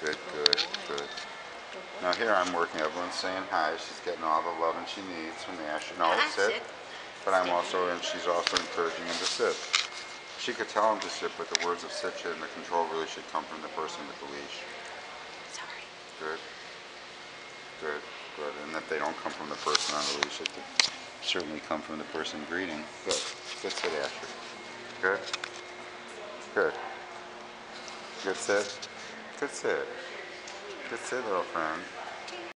Good, good, good. Now here I'm working, everyone's saying hi, she's getting all the loving she needs from Ascher. No, sit. But I'm also, and she's also encouraging him to sit. She could tell him to sit, but the words of sit and the control really should come from the person with the leash. Sorry. Good. Good, good. And if they don't come from the person on the leash, it could certainly come from the person greeting. Good. Good sit, Ascher. Good. Good. Good sit. That's it. That's it, little friend.